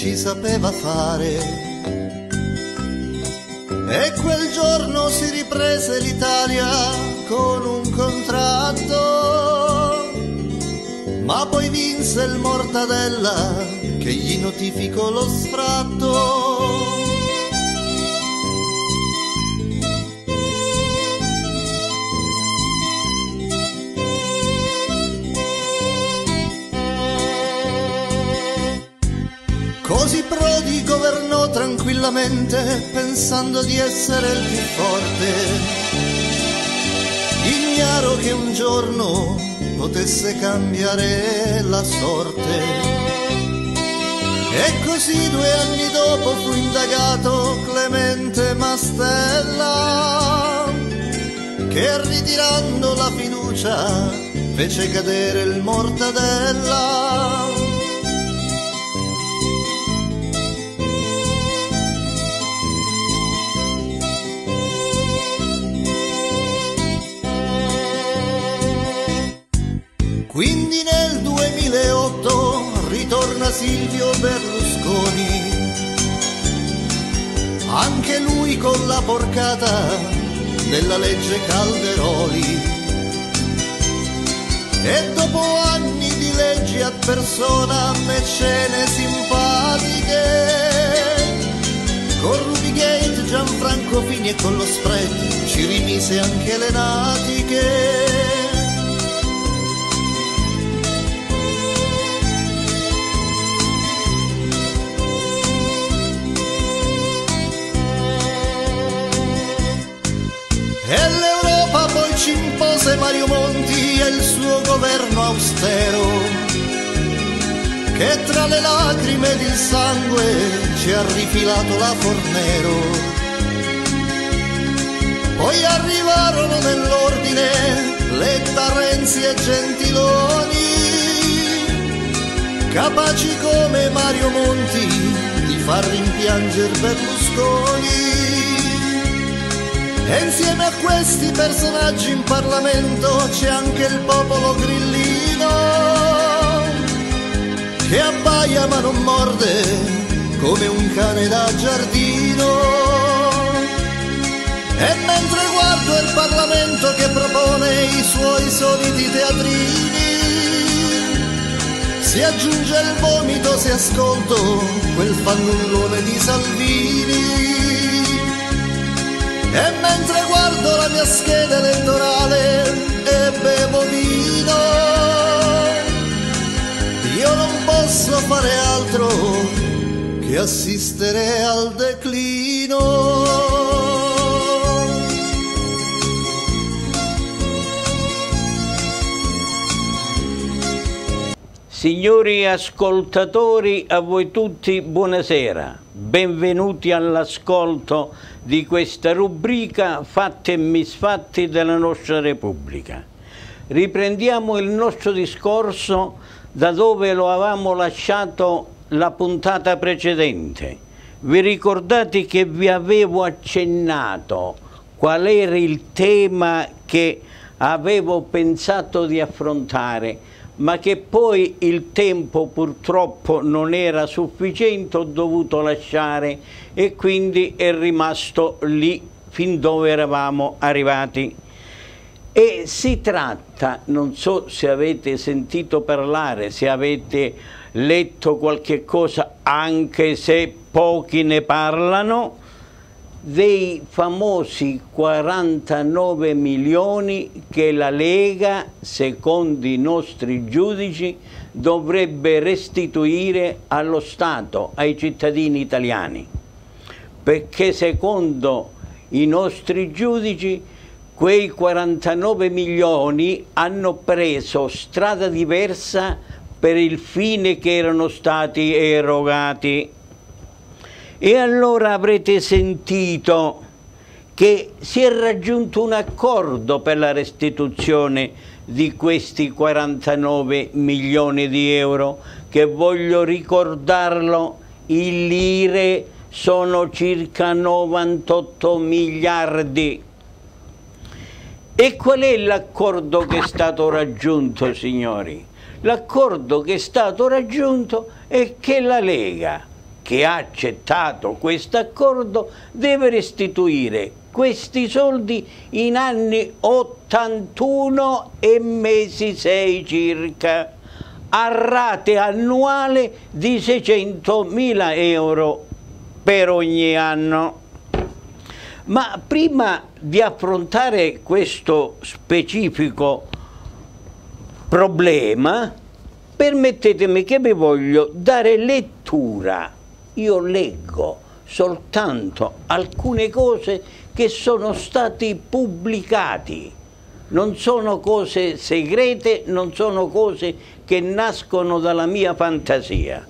ci sapeva fare. E quel giorno si riprese l'Italia con un contratto, ma poi vinse il Mortadella che gli notificò lo sfratto. Tranquillamente pensando di essere il più forte, ignaro che un giorno potesse cambiare la sorte. E così due anni dopo fu indagato Clemente Mastella, che ritirando la fiducia fece cadere il mortadella. Quindi nel 2008 ritorna Silvio Berlusconi, anche lui con la porcata della legge Calderoli. E dopo anni di leggi a persona mecene simpatiche, con Rubigate, Gianfranco Fini e con lo spread ci rimise anche le natiche. Governo austero, che tra le lacrime ed il sangue ci ha rifilato la Fornero. Poi arrivarono nell'ordine Letta, Renzi e Gentiloni, capaci come Mario Monti di far rimpiangere Berlusconi. E insieme a questi personaggi in Parlamento c'è anche il popolo grillino che abbaia ma non morde come un cane da giardino. E mentre guardo il Parlamento che propone i suoi soliti teatrini, si aggiunge il vomito se ascolto quel fannullone di Salvini. E mentre guardo la mia scheda elettorale e bevo vino, io non posso fare altro che assistere al declino. Signori ascoltatori, a voi tutti buonasera. Benvenuti all'ascolto di questa rubrica Fatti e misfatti della nostra Repubblica. Riprendiamo il nostro discorso da dove lo avevamo lasciato la puntata precedente. Vi ricordate che vi avevo accennato qual era il tema che avevo pensato di affrontare? Ma che poi il tempo purtroppo non era sufficiente, ho dovuto lasciare e quindi è rimasto lì fin dove eravamo arrivati. E si tratta, non so se avete sentito parlare, se avete letto qualche cosa, anche se pochi ne parlano, dei famosi 49 milioni che la Lega, secondo i nostri giudici, dovrebbe restituire allo Stato, ai cittadini italiani. Perché secondo i nostri giudici quei 49 milioni hanno preso strada diversa per il fine che erano stati erogati. E allora avrete sentito che si è raggiunto un accordo per la restituzione di questi 49 milioni di euro che voglio ricordarlo in lire sono circa 98 miliardi. E qual è l'accordo che è stato raggiunto, signori? L'accordo che è stato raggiunto è che la Lega, che ha accettato questo accordo, deve restituire questi soldi in anni 81 e mesi 6 circa, a rate annuali di 600.000 euro per ogni anno. Ma prima di affrontare questo specifico problema, permettetemi che vi voglio dare lettura. Io leggo soltanto alcune cose che sono stati pubblicati. Non sono cose segrete, non sono cose che nascono dalla mia fantasia.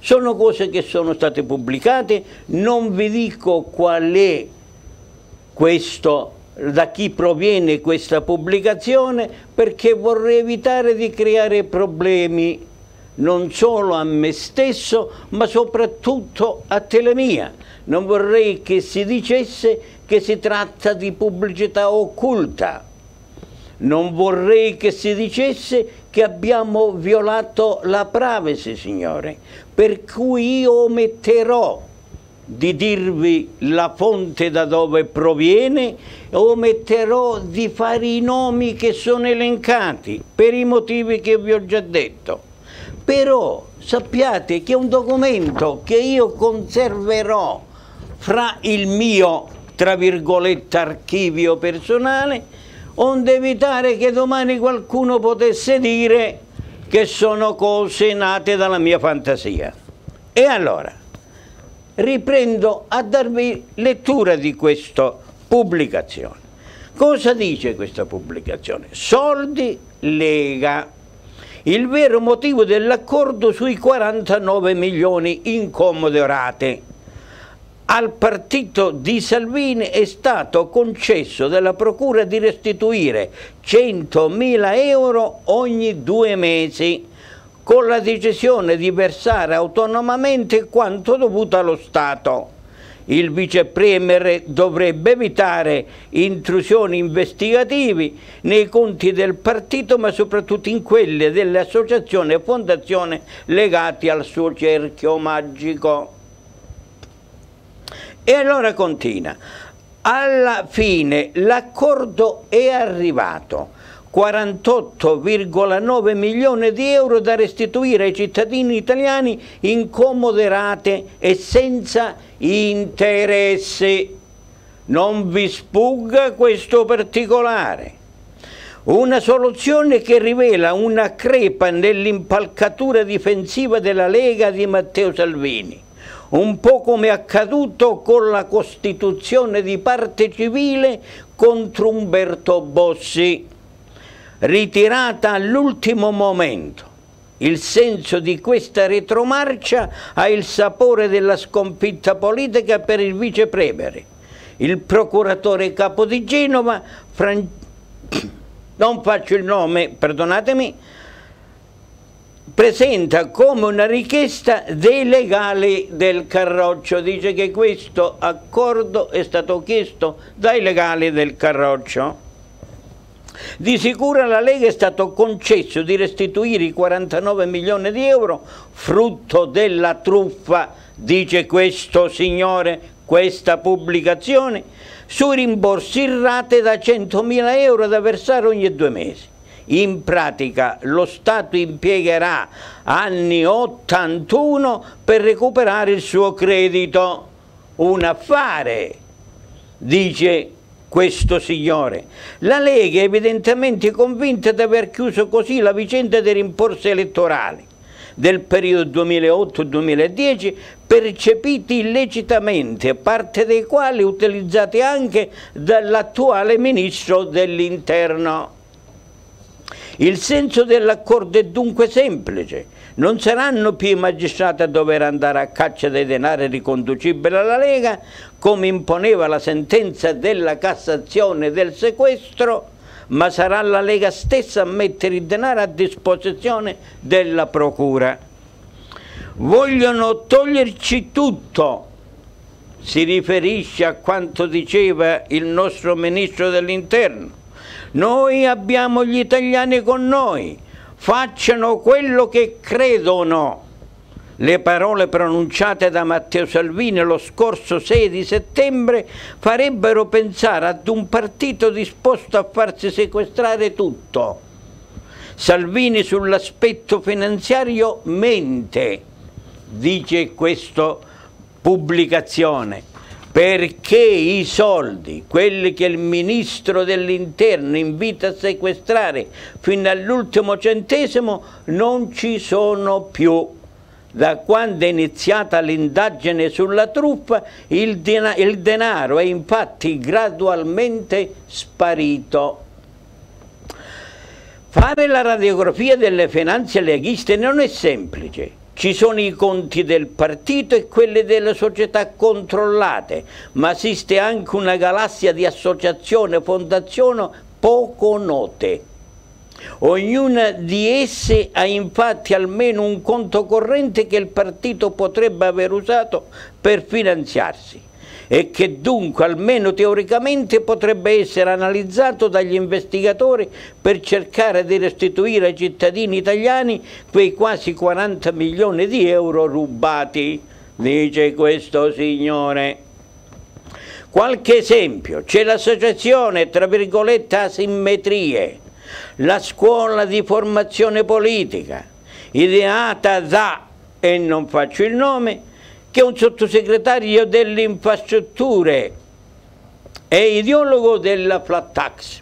Sono cose che sono state pubblicate, non vi dico qual è questo, da chi proviene questa pubblicazione, perché vorrei evitare di creare problemi non solo a me stesso, ma soprattutto a Telemia. Non vorrei che si dicesse che si tratta di pubblicità occulta. Non vorrei che si dicesse che abbiamo violato la privacy, signore, per cui io ometterò di dirvi la fonte da dove proviene, ometterò di fare i nomi che sono elencati per i motivi che vi ho già detto. Però sappiate che è un documento che io conserverò fra il mio, tra virgolette, archivio personale onde evitare che domani qualcuno potesse dire che sono cose nate dalla mia fantasia. E allora, riprendo a darvi lettura di questa pubblicazione. Cosa dice questa pubblicazione? Soldi Lega. Il vero motivo dell'accordo sui 49 milioni incomode rate al partito di Salvini è stato concesso dalla Procura di restituire 100.000 euro ogni due mesi con la decisione di versare autonomamente quanto dovuto allo Stato. Il vice premier dovrebbe evitare intrusioni investigative nei conti del partito, ma soprattutto in quelle delle associazioni e fondazioni legate al suo cerchio magico. E allora continua. Alla fine l'accordo è arrivato. 48,9 milioni di euro da restituire ai cittadini italiani in comode rate e senza interessi. Non vi sfugga questo particolare. Una soluzione che rivela una crepa nell'impalcatura difensiva della Lega di Matteo Salvini un po' come accaduto con la Costituzione di parte civile contro Umberto Bossi, ritirata all'ultimo momento. Il senso di questa retromarcia ha il sapore della sconfitta politica per il vice premier. Il procuratore capo di Genova, Fran... non faccio il nome, perdonatemi, presenta come una richiesta dei legali del Carroccio, dice che questo accordo è stato chiesto dai legali del Carroccio. Di sicuro alla Lega è stato concesso di restituire i 49 milioni di euro, frutto della truffa, dice questo signore, questa pubblicazione, sui rimborsi rate da 100.000 euro da versare ogni due mesi in pratica lo Stato impiegherà anni 81 per recuperare il suo credito. Un affare, dice questo signore. La Lega è evidentemente convinta di aver chiuso così la vicenda dei rimborsi elettorali del periodo 2008-2010 percepiti illecitamente, parte dei quali utilizzati anche dall'attuale ministro dell'interno. Il senso dell'accordo è dunque semplice. Non saranno più i magistrati a dover andare a caccia dei denari riconducibili alla Lega, come imponeva la sentenza della Cassazione del sequestro, ma sarà la Lega stessa a mettere il denaro a disposizione della Procura. Vogliono toglierci tutto, si riferisce a quanto diceva il nostro ministro dell'interno. Noi abbiamo gli italiani con noi, facciano quello che credono. Le parole pronunciate da Matteo Salvini lo scorso 6 di settembre farebbero pensare ad un partito disposto a farsi sequestrare tutto. Salvini sull'aspetto finanziario mente, dice questa pubblicazione, perché i soldi, quelli che il ministro dell'interno invita a sequestrare fino all'ultimo centesimo, non ci sono più. Da quando è iniziata l'indagine sulla truffa, il, il denaro è infatti gradualmente sparito. Fare la radiografia delle finanze leghiste non è semplice. Ci sono i conti del partito e quelli delle società controllate, ma esiste anche una galassia di associazioni e fondazioni poco note. Ognuna di esse ha infatti almeno un conto corrente che il partito potrebbe aver usato per finanziarsi e che dunque almeno teoricamente potrebbe essere analizzato dagli investigatori per cercare di restituire ai cittadini italiani quei quasi 40 milioni di euro rubati, dice questo signore. Qualche esempio, c'è l'associazione, tra virgolette, asimmetrie, la scuola di formazione politica, ideata da, e non faccio il nome, che un sottosegretario delle infrastrutture e ideologo della flat tax.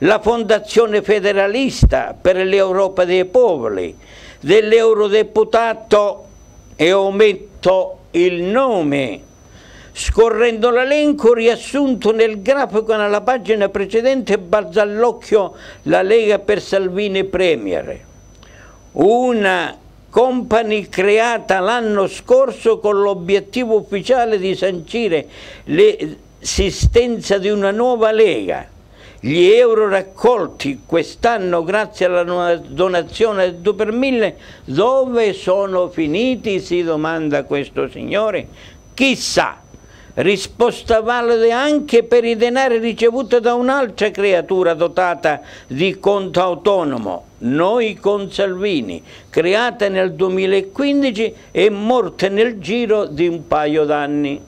La Fondazione Federalista per l'Europa dei Popoli, dell'eurodeputato, e ometto il nome, scorrendo l'elenco riassunto nel grafico nella pagina precedente balza all'occhio la Lega per Salvini Premier. Una Company creata l'anno scorso con l'obiettivo ufficiale di sancire l'esistenza di una nuova lega. Gli euro raccolti quest'anno grazie alla donazione del 2 per 1000 dove sono finiti? si domanda questo signore. Chissà, risposta valida anche per i denari ricevuti da un'altra creatura dotata di conto autonomo, noi con Salvini, creata nel 2015 e morta nel giro di un paio d'anni.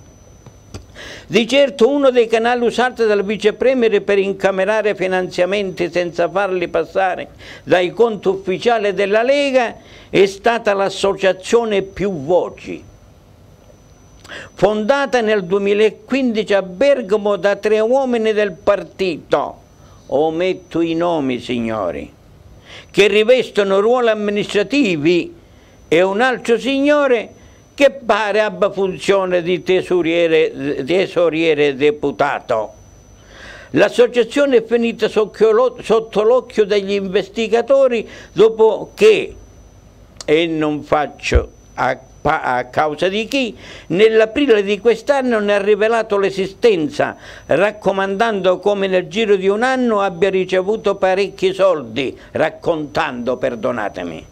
Di certo uno dei canali usati dal vicepremier per incamerare finanziamenti senza farli passare dai conti ufficiali della Lega è stata l'associazione Più Voci, fondata nel 2015 a Bergamo da tre uomini del partito, ometto i nomi signori, che rivestono ruoli amministrativi e un altro signore che pare abbia funzione di tesoriere, tesoriere deputato. L'associazione è finita sotto l'occhio degli investigatori dopo che, e non faccio a a causa di chi, nell'aprile di quest'anno ne ha rivelato l'esistenza, raccomandando come nel giro di un anno abbia ricevuto parecchi soldi, raccontando, perdonatemi.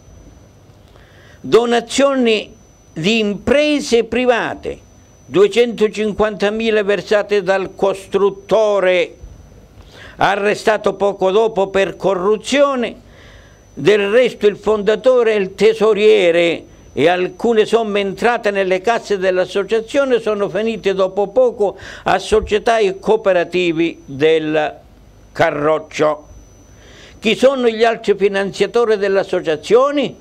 Donazioni di imprese private, 250.000 versate dal costruttore arrestato poco dopo per corruzione, del resto il fondatore e il tesoriere e alcune somme entrate nelle casse dell'associazione sono finite dopo poco a società e cooperativi del Carroccio. Chi sono gli altri finanziatori dell'associazione?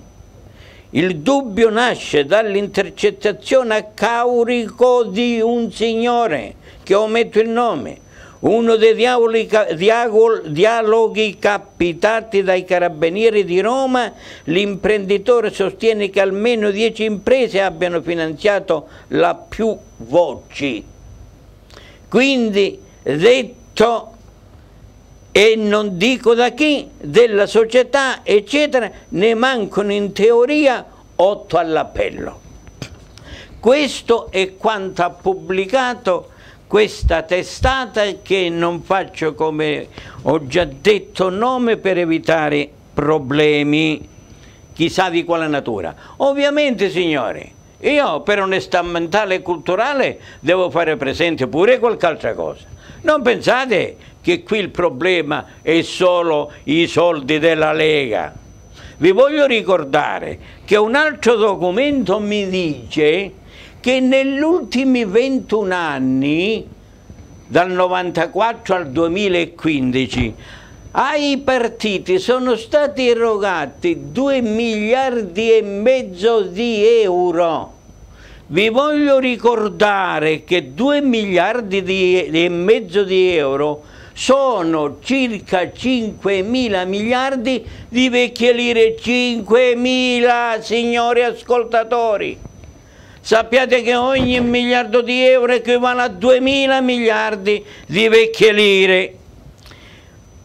Il dubbio nasce dall'intercettazione a Caurico di un signore, che ometto il nome, uno dei diavoli, dialoghi capitati dai carabinieri di Roma, l'imprenditore sostiene che almeno dieci imprese abbiano finanziato la più voci. Quindi, detto e non dico da chi, della società, eccetera, ne mancano in teoria otto all'appello. Questo è quanto ha pubblicato questa testata che non faccio come ho già detto nome per evitare problemi chissà di quale natura. Ovviamente signori, io per onestà mentale e culturale devo fare presente pure qualche altra cosa. Non pensate che qui il problema è solo i soldi della Lega. Vi voglio ricordare che un altro documento mi dice che negli ultimi 21 anni, dal 94 al 2015, ai partiti sono stati erogati 2 miliardi e mezzo di euro. Vi voglio ricordare che 2 miliardi e mezzo di euro sono circa 5 mila miliardi di vecchie lire, 5 mila signori ascoltatori. Sappiate che ogni miliardo di euro equivale a 2 mila miliardi di vecchie lire.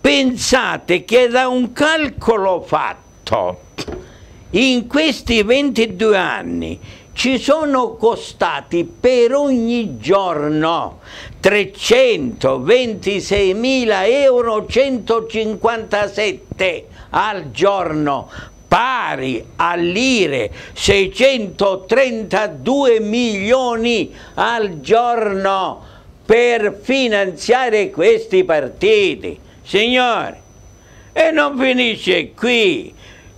Pensate che da un calcolo fatto in questi 22 anni ci sono costati per ogni giorno 326 mila euro 157 al giorno pari a lire 632 milioni al giorno per finanziare questi partiti Signori, e non finisce qui.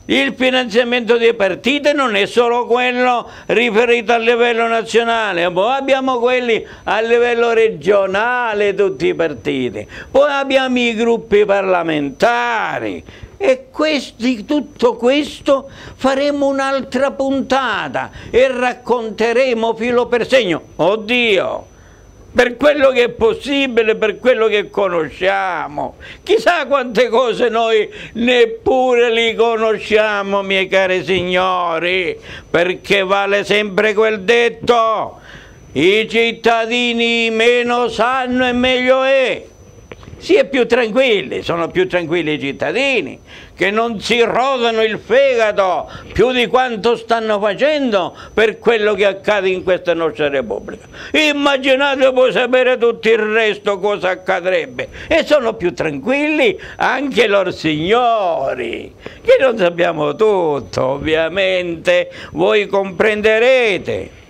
Il finanziamento dei partiti non è solo quello riferito a livello nazionale, poi abbiamo quelli a livello regionale, tutti i partiti, poi abbiamo i gruppi parlamentari e di tutto questo faremo un'altra puntata e racconteremo filo per segno. Oddio! Per quello che è possibile, per quello che conosciamo. Chissà quante cose noi neppure li conosciamo, miei cari signori, perché vale sempre quel detto, i cittadini meno sanno e meglio è si è più tranquilli, sono più tranquilli i cittadini, che non si rodano il fegato più di quanto stanno facendo per quello che accade in questa nostra Repubblica. Immaginate poi sapere tutto il resto cosa accadrebbe. E sono più tranquilli anche loro signori, che non sappiamo tutto, ovviamente, voi comprenderete.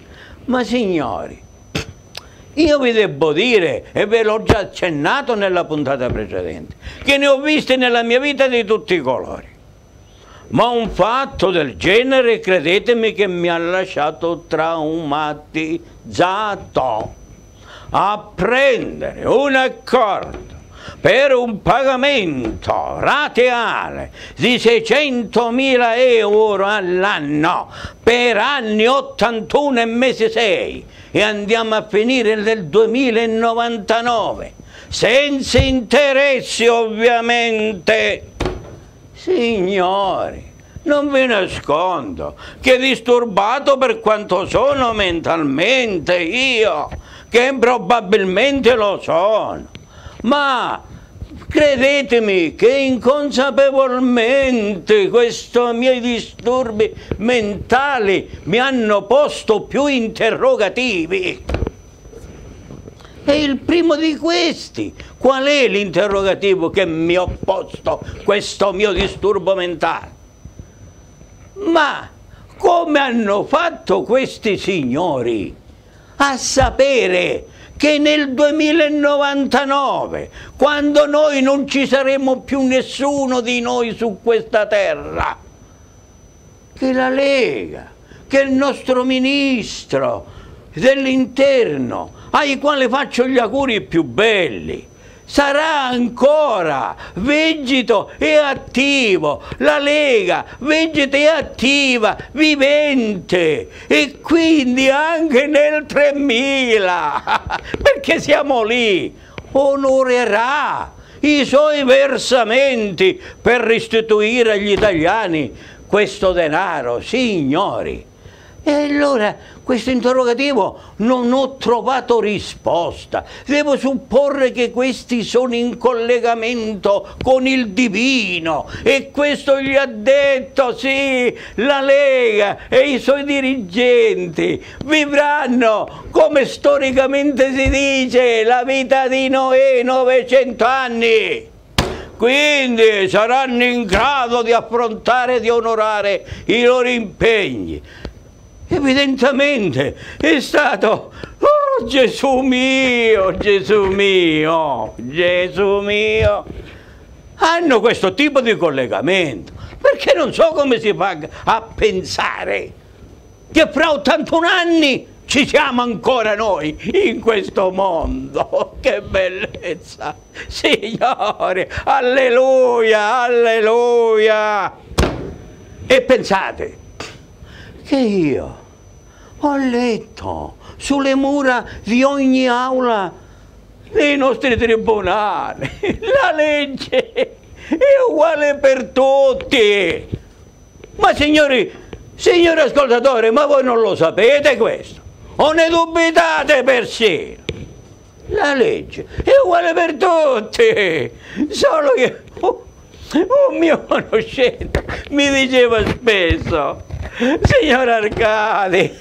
Ma signori, io vi devo dire, e ve l'ho già accennato nella puntata precedente, che ne ho visti nella mia vita di tutti i colori. Ma un fatto del genere, credetemi, che mi ha lasciato traumatizzato. A prendere un accordo per un pagamento rateale di 600.000 euro all'anno. Per anni 81 e mesi 6 e andiamo a finire nel 2099 senza interessi ovviamente. Signori non vi nascondo che disturbato per quanto sono mentalmente io che probabilmente lo sono ma Credetemi che inconsapevolmente questi miei disturbi mentali mi hanno posto più interrogativi. E il primo di questi, qual è l'interrogativo che mi ha posto questo mio disturbo mentale? Ma come hanno fatto questi signori a sapere che nel 2099, quando noi non ci saremo più nessuno di noi su questa terra, che la Lega, che il nostro ministro dell'interno, ai quali faccio gli auguri più belli, sarà ancora vegeto e attivo, la Lega vegeta e attiva, vivente. E quindi anche nel 3000, perché siamo lì, onorerà i suoi versamenti per restituire agli italiani questo denaro, signori. E allora questo interrogativo non ho trovato risposta. Devo supporre che questi sono in collegamento con il divino. E questo gli ha detto, sì, la Lega e i suoi dirigenti vivranno, come storicamente si dice, la vita di Noè 900 anni. Quindi saranno in grado di affrontare e di onorare i loro impegni evidentemente è stato, oh Gesù mio, Gesù mio, Gesù mio, hanno questo tipo di collegamento, perché non so come si fa a pensare che fra 81 anni ci siamo ancora noi in questo mondo. Che bellezza! Signore, alleluia, alleluia! E pensate che io ho letto sulle mura di ogni aula dei nostri tribunali la legge è uguale per tutti. Ma signori, signori ascoltatori, ma voi non lo sapete questo? o ne dubitate persino? La legge è uguale per tutti, solo che oh, un mio conoscente mi diceva spesso, signor Arcadi,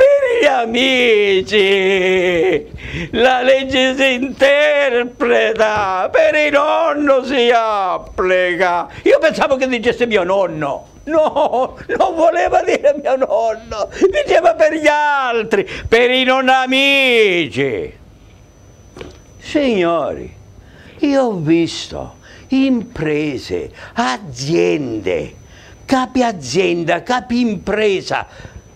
per gli amici la legge si interpreta, per il nonno si applica. Io pensavo che dicesse mio nonno. No, non voleva dire mio nonno, diceva per gli altri, per i non amici. Signori, io ho visto imprese, aziende, capi azienda, capi impresa,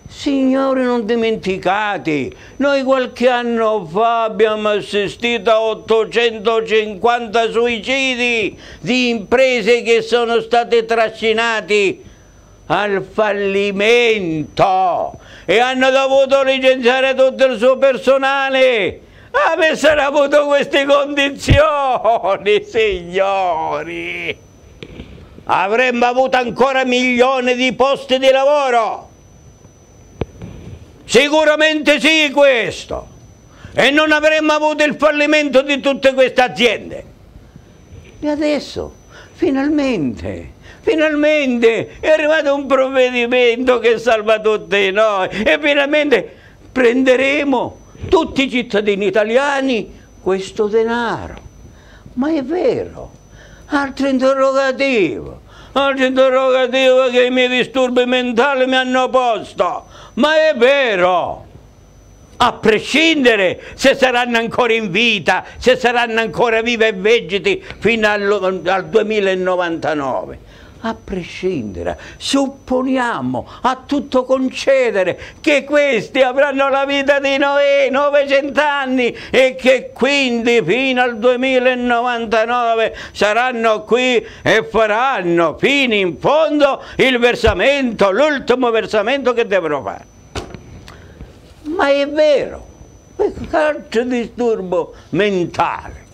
Signori, non dimenticate, noi qualche anno fa abbiamo assistito a 850 suicidi di imprese che sono state trascinate al fallimento e hanno dovuto licenziare tutto il suo personale. Avessero avuto queste condizioni signori avremmo avuto ancora milioni di posti di lavoro. Sicuramente sì questo. E non avremmo avuto il fallimento di tutte queste aziende. E adesso finalmente finalmente è arrivato un provvedimento che salva tutti noi. E finalmente prenderemo tutti i cittadini italiani questo denaro. Ma è vero, altro interrogativo, altro interrogativo che i miei disturbi mentali mi hanno posto, ma è vero. A prescindere se saranno ancora in vita, se saranno ancora vive e vegeti fino al, al 2099 a prescindere, supponiamo a tutto concedere che questi avranno la vita di Noè, 900 anni, e che quindi fino al 2099 saranno qui e faranno fino in fondo il versamento, l'ultimo versamento che devono fare. Ma è vero, altro disturbo mentale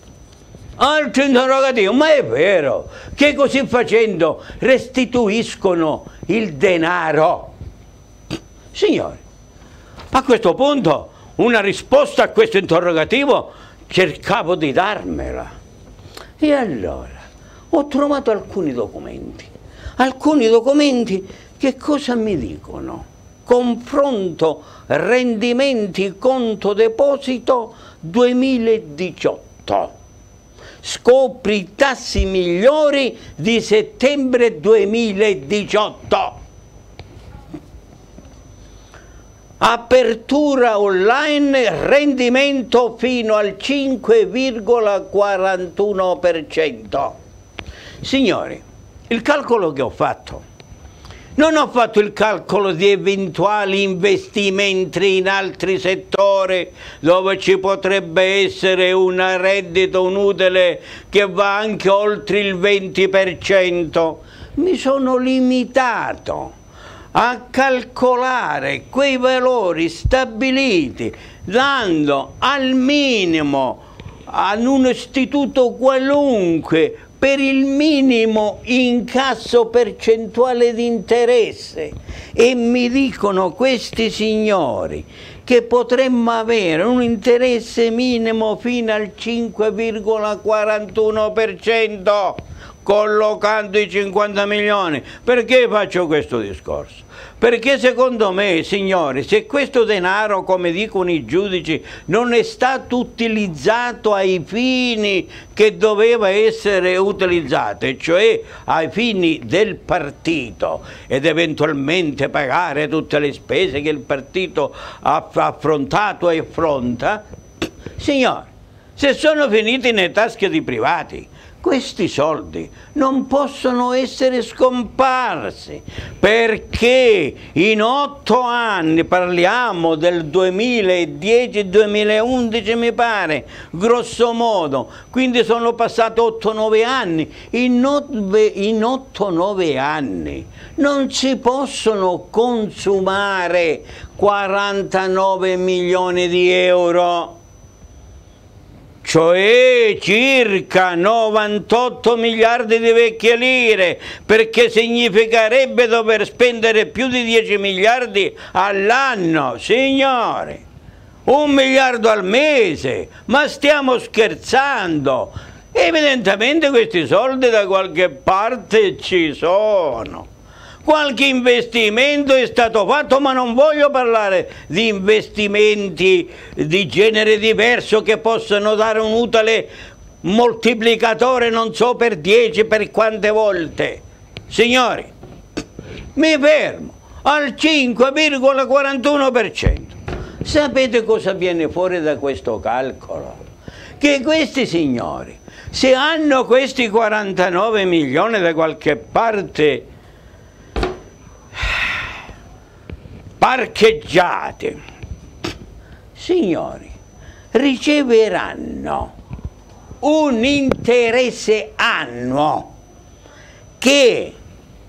altro interrogativo, ma è vero che così facendo restituiscono il denaro? Signori, a questo punto una risposta a questo interrogativo cercavo di darmela. E allora ho trovato alcuni documenti. Alcuni documenti che cosa mi dicono? Confronto rendimenti conto deposito 2018 scopri i tassi migliori di settembre 2018. Apertura online, rendimento fino al 5,41%. Signori, il calcolo che ho fatto non ho fatto il calcolo di eventuali investimenti in altri settori dove ci potrebbe essere un reddito, un utile che va anche oltre il 20%. Mi sono limitato a calcolare quei valori stabiliti dando al minimo ad un istituto qualunque per il minimo incasso percentuale di interesse e mi dicono questi signori che potremmo avere un interesse minimo fino al 5,41%. Collocando i 50 milioni. Perché faccio questo discorso? Perché secondo me, signori, se questo denaro, come dicono i giudici, non è stato utilizzato ai fini che doveva essere utilizzato, cioè ai fini del partito ed eventualmente pagare tutte le spese che il partito ha affrontato e affronta, signori, se sono finiti nelle tasche di privati, questi soldi non possono essere scomparsi perché in otto anni, parliamo del 2010-2011 mi pare, grosso modo, quindi sono passati 8-9 anni, in 8-9 anni non si possono consumare 49 milioni di euro cioè circa 98 miliardi di vecchie lire, perché significherebbe dover spendere più di 10 miliardi all'anno, signore, un miliardo al mese, ma stiamo scherzando, evidentemente questi soldi da qualche parte ci sono qualche investimento è stato fatto, ma non voglio parlare di investimenti di genere diverso che possano dare un utile moltiplicatore non so per 10, per quante volte. Signori, mi fermo al 5,41%. Sapete cosa viene fuori da questo calcolo? Che questi signori, se hanno questi 49 milioni da qualche parte parcheggiate, signori, riceveranno un interesse annuo che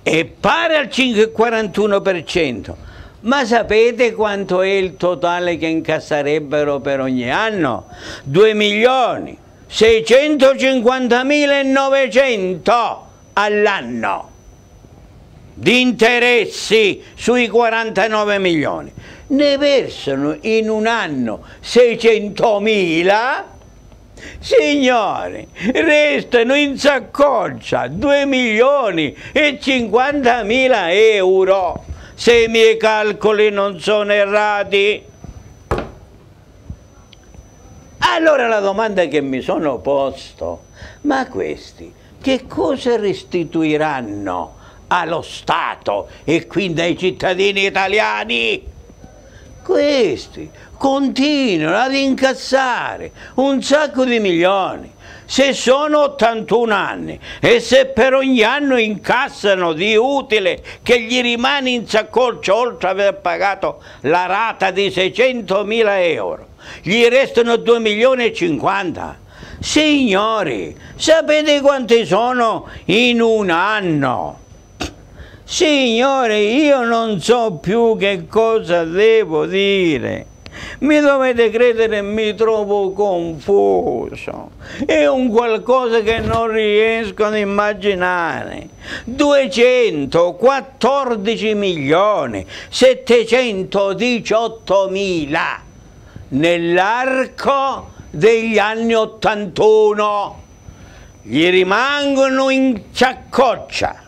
è pari al 5,41%, ma sapete quanto è il totale che incasserebbero per ogni anno? 2 milioni 650 mila e 900 all'anno di interessi sui 49 milioni, ne versano in un anno 600 mila, signori, restano in saccoccia 2 milioni e 50 mila euro, se i miei calcoli non sono errati. Allora la domanda che mi sono posto, ma questi che cosa restituiranno? Allo Stato e quindi ai cittadini italiani. Questi continuano ad incassare un sacco di milioni. Se sono 81 anni e se per ogni anno incassano di utile che gli rimane in saccoccia oltre ad aver pagato la rata di 600 mila euro, gli restano 2 milioni e 50. Signori, sapete quanti sono in un anno? Signore, io non so più che cosa devo dire. Mi dovete credere, mi trovo confuso. È un qualcosa che non riesco ad immaginare. 214 milioni 718 mila nell'arco degli anni 81. Gli rimangono in ciaccoccia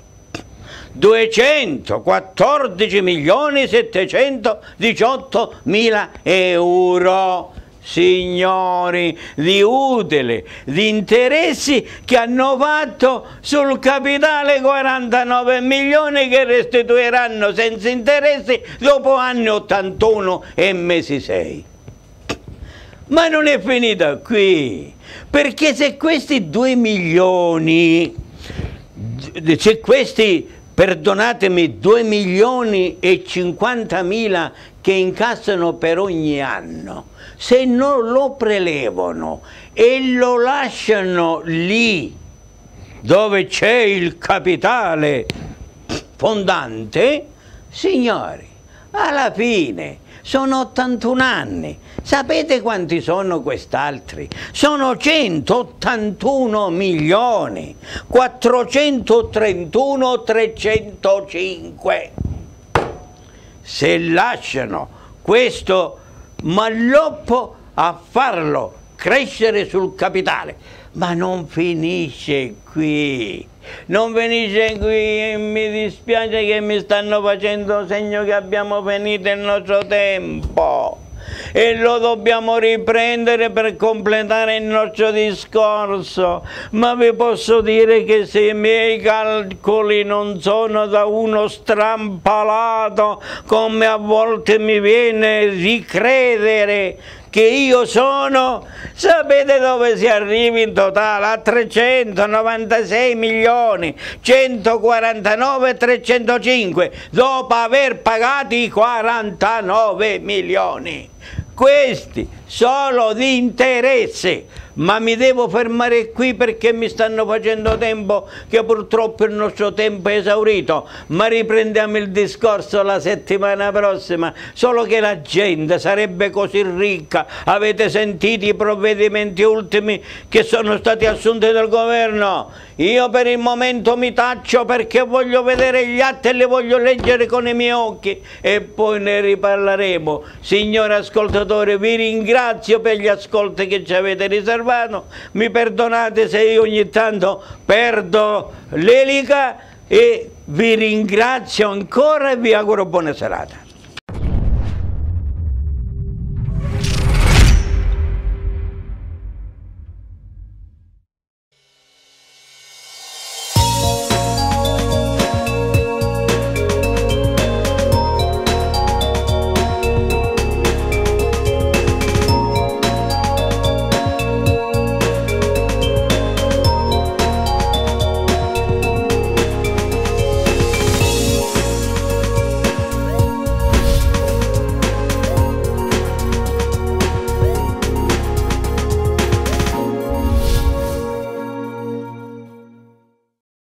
214 milioni 718 mila euro signori di utile, di interessi che hanno fatto sul capitale 49 milioni che restituiranno senza interessi dopo anni 81 e mesi 6. Ma non è finita qui, perché se questi 2 milioni, se questi perdonatemi, 2 milioni e 50 mila che incassano per ogni anno, se non lo prelevano e lo lasciano lì dove c'è il capitale fondante, signori, alla fine sono 81 anni. Sapete quanti sono quest'altri? Sono 181 milioni, 431 305. Se lasciano questo malloppo a farlo crescere sul capitale, ma non finisce qui. Non venite qui, mi dispiace che mi stanno facendo segno che abbiamo finito il nostro tempo e lo dobbiamo riprendere per completare il nostro discorso. Ma vi posso dire che se i miei calcoli non sono da uno strampalato, come a volte mi viene di credere, che io sono, sapete dove si arriva in totale? A 396 milioni 149 305 dopo aver pagato i 49 milioni. Questi solo di interesse ma mi devo fermare qui perché mi stanno facendo tempo che purtroppo il nostro tempo è esaurito. Ma riprendiamo il discorso la settimana prossima. Solo che la gente sarebbe così ricca. Avete sentito i provvedimenti ultimi che sono stati assunti dal governo io per il momento mi taccio perché voglio vedere gli atti e li voglio leggere con i miei occhi e poi ne riparleremo signori ascoltatori vi ringrazio per gli ascolti che ci avete riservato mi perdonate se io ogni tanto perdo l'elica e vi ringrazio ancora e vi auguro buona serata.